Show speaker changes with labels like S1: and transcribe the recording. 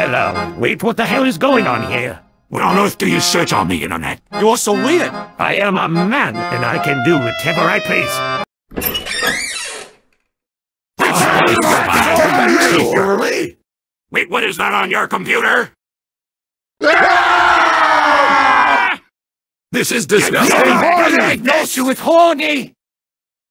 S1: Hello. Wait, what the hell is going on here?
S2: What on earth do you search on the internet?
S3: You're so weird.
S1: I am a man, and I can do whatever I please.
S2: Wait, what is that on your computer? Ah! This is disgusting!
S1: Diagnose you with horny!